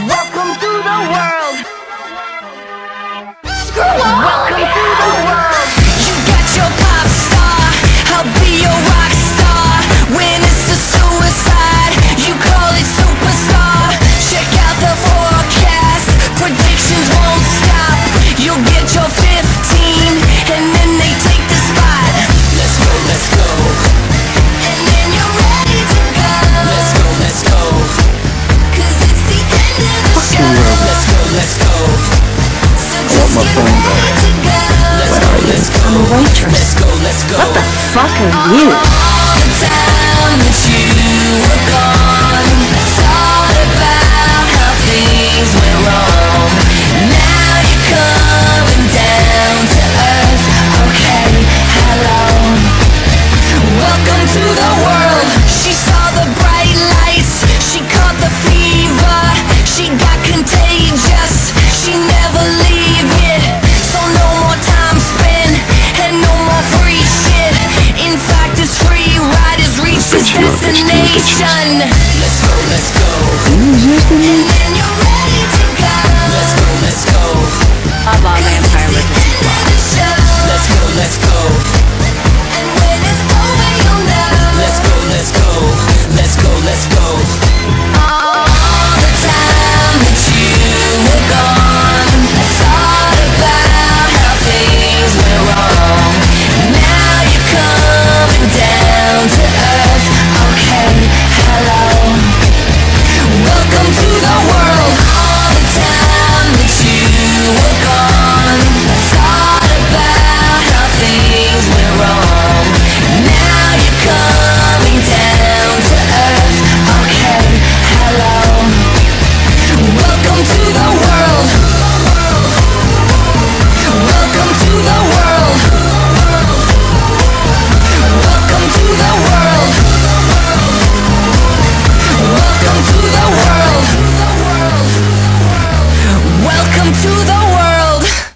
Welcome to the world. I'm a waitress. Let's go, let's go. What the fuck are you? destination. Let's go, let's go. And then you're ready to go. Let's go, let's go. I love Vampire with this. Let's go, let's go.